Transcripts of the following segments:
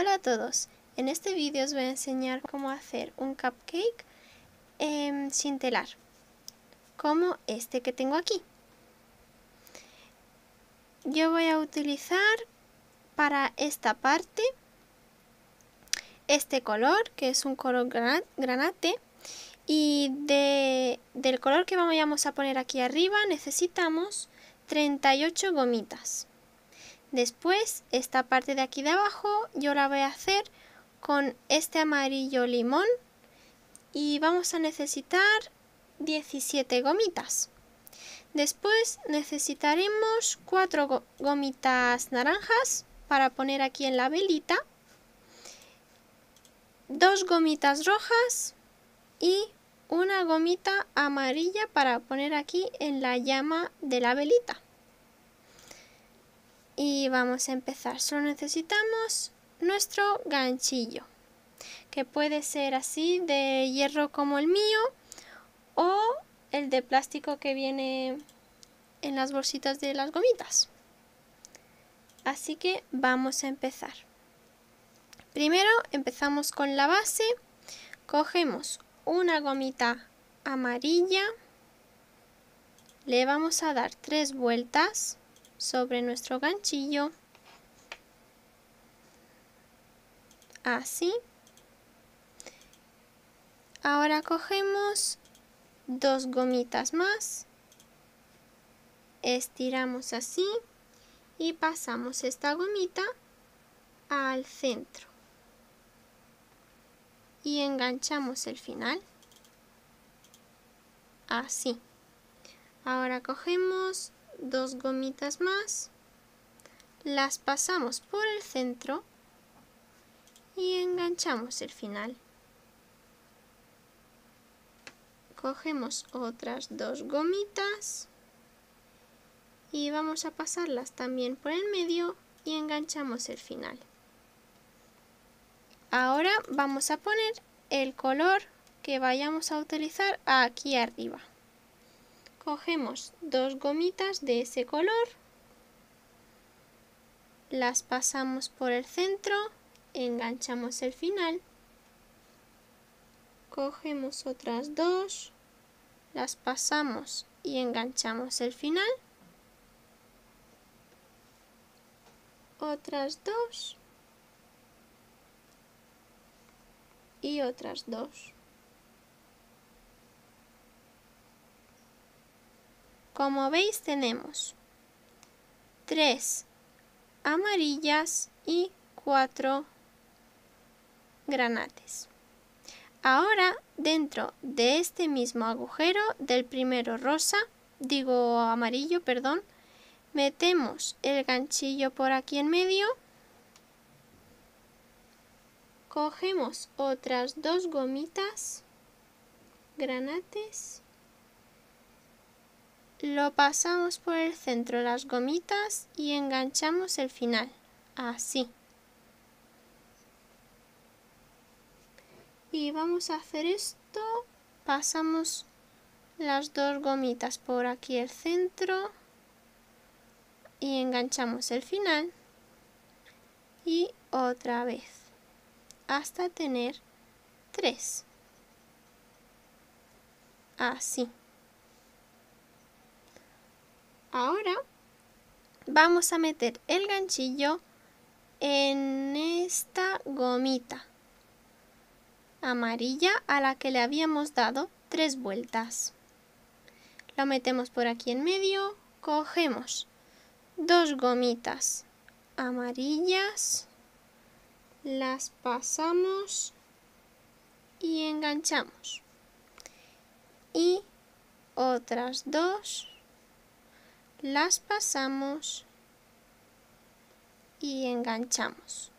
Hola a todos, en este vídeo os voy a enseñar cómo hacer un cupcake em, sin telar, como este que tengo aquí. Yo voy a utilizar para esta parte este color, que es un color granate, y del color que vamos a poner aquí arriba necesitamos 38 gomitas. Después, esta parte de aquí de abajo yo la voy a hacer con este amarillo limón y vamos a necesitar 17 gomitas. Después necesitaremos 4 gomitas naranjas para poner aquí en la velita, dos gomitas rojas y una gomita amarilla para poner aquí en la llama de la velita y vamos a empezar. Solo necesitamos nuestro ganchillo, que puede ser así de hierro como el mío o el de plástico que viene en las bolsitas de las gomitas. Así que vamos a empezar. Primero empezamos con la base, cogemos una gomita amarilla, le vamos a dar tres vueltas sobre nuestro ganchillo. Así. Ahora cogemos dos gomitas más. Estiramos así y pasamos esta gomita al centro. Y enganchamos el final. Así. Ahora cogemos dos gomitas más, las pasamos por el centro y enganchamos el final. Cogemos otras dos gomitas y vamos a pasarlas también por el medio y enganchamos el final. Ahora vamos a poner el color que vayamos a utilizar aquí arriba cogemos dos gomitas de ese color, las pasamos por el centro, enganchamos el final, cogemos otras dos, las pasamos y enganchamos el final, otras dos y otras dos. Como veis tenemos tres amarillas y cuatro granates. Ahora dentro de este mismo agujero del primero rosa, digo amarillo, perdón, metemos el ganchillo por aquí en medio, cogemos otras dos gomitas, granates lo pasamos por el centro las gomitas y enganchamos el final, así. Y vamos a hacer esto, pasamos las dos gomitas por aquí el centro y enganchamos el final y otra vez hasta tener tres. Así. Ahora vamos a meter el ganchillo en esta gomita amarilla a la que le habíamos dado tres vueltas. Lo metemos por aquí en medio, cogemos dos gomitas amarillas, las pasamos y enganchamos. Y otras dos las pasamos y enganchamos.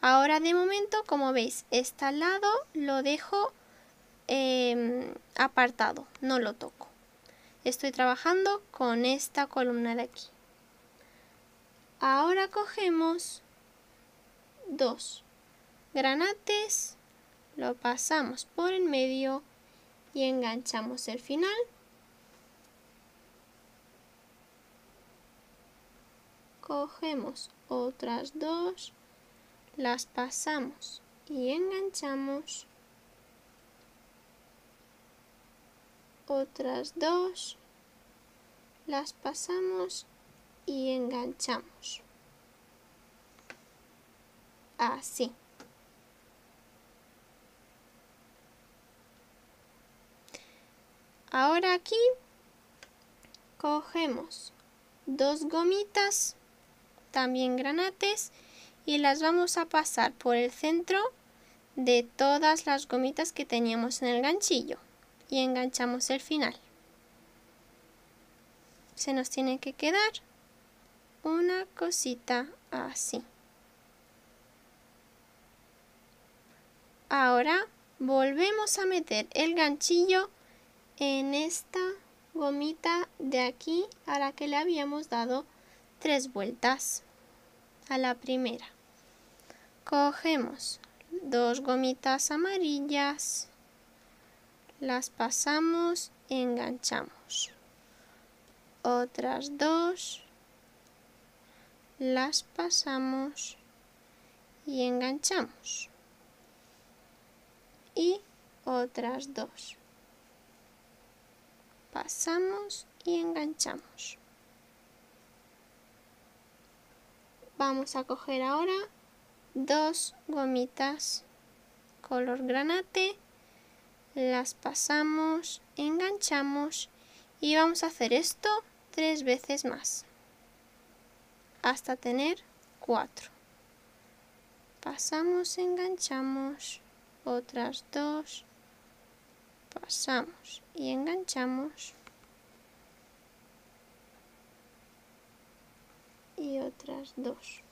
Ahora de momento, como veis, este lado lo dejo em, apartado, no lo toco. Estoy trabajando con esta columna de aquí. Ahora cogemos dos granates, lo pasamos por el medio y enganchamos el final cogemos otras dos, las pasamos y enganchamos. Otras dos las pasamos y enganchamos. Así. Ahora aquí cogemos dos gomitas, también granates, y las vamos a pasar por el centro de todas las gomitas que teníamos en el ganchillo y enganchamos el final. Se nos tiene que quedar una cosita así. Ahora volvemos a meter el ganchillo en esta gomita de aquí a la que le habíamos dado tres vueltas a la primera. Cogemos dos gomitas amarillas las pasamos enganchamos. Otras dos las pasamos y enganchamos. Y otras dos. Pasamos y enganchamos. Vamos a coger ahora dos gomitas color granate, las pasamos, enganchamos y vamos a hacer esto tres veces más hasta tener cuatro. Pasamos, enganchamos, otras dos, pasamos y enganchamos otras dos.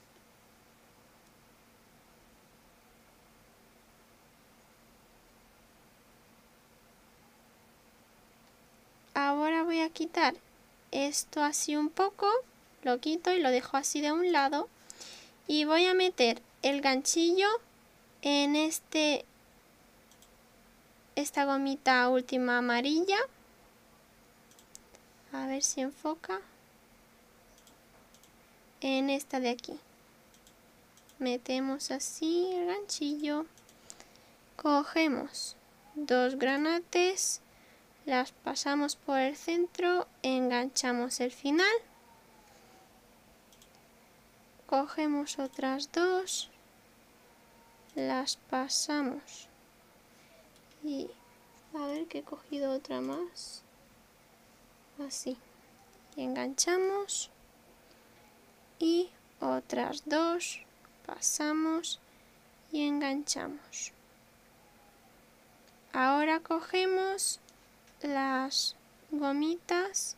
Ahora voy a quitar esto así un poco, lo quito y lo dejo así de un lado y voy a meter el ganchillo en este esta gomita última amarilla. A ver si enfoca. En esta de aquí. Metemos así el ganchillo. Cogemos dos granates. Las pasamos por el centro. Enganchamos el final. Cogemos otras dos. Las pasamos y a ver que he cogido otra más así y enganchamos y otras dos pasamos y enganchamos. Ahora cogemos las gomitas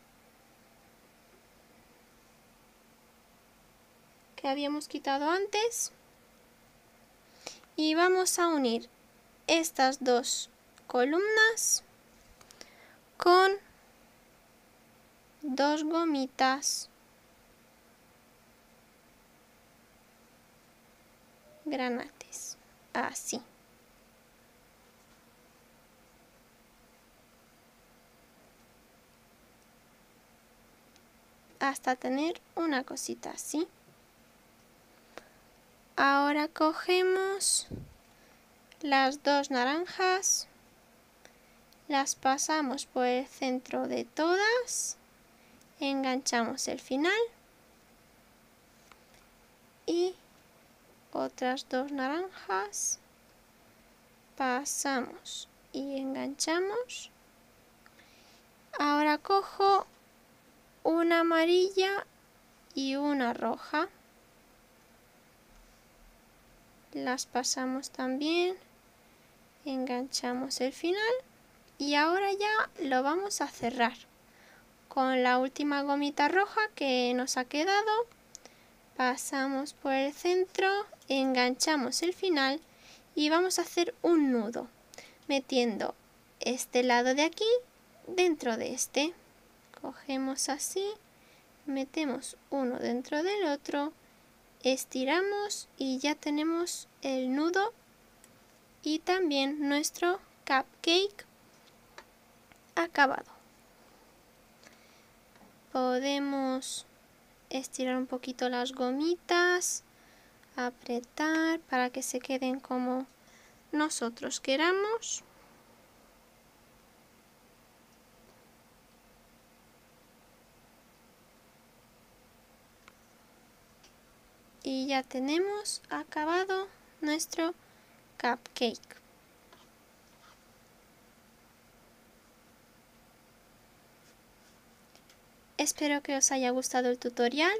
que habíamos quitado antes y vamos a unir estas dos columnas con dos gomitas granates. Así. Hasta tener una cosita así. Ahora cogemos las dos naranjas. Las pasamos por el centro de todas, enganchamos el final. Y otras dos naranjas pasamos y enganchamos. Ahora cojo una amarilla y una roja. Las pasamos también, enganchamos el final y ahora ya lo vamos a cerrar con la última gomita roja que nos ha quedado pasamos por el centro enganchamos el final y vamos a hacer un nudo metiendo este lado de aquí dentro de este cogemos así metemos uno dentro del otro estiramos y ya tenemos el nudo y también nuestro cupcake acabado. Podemos estirar un poquito las gomitas, apretar para que se queden como nosotros queramos. Y ya tenemos acabado nuestro cupcake. Espero que os haya gustado el tutorial.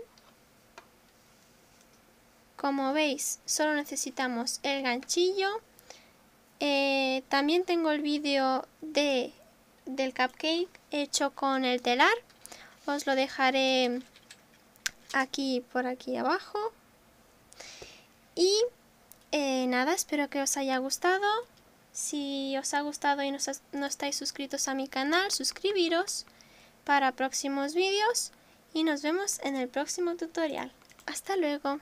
Como veis, solo necesitamos el ganchillo. Eh, también tengo el vídeo de, del cupcake hecho con el telar. Os lo dejaré aquí por aquí abajo. Y eh, nada, espero que os haya gustado. Si os ha gustado y no, no estáis suscritos a mi canal, suscribiros para próximos vídeos y nos vemos en el próximo tutorial. Hasta luego.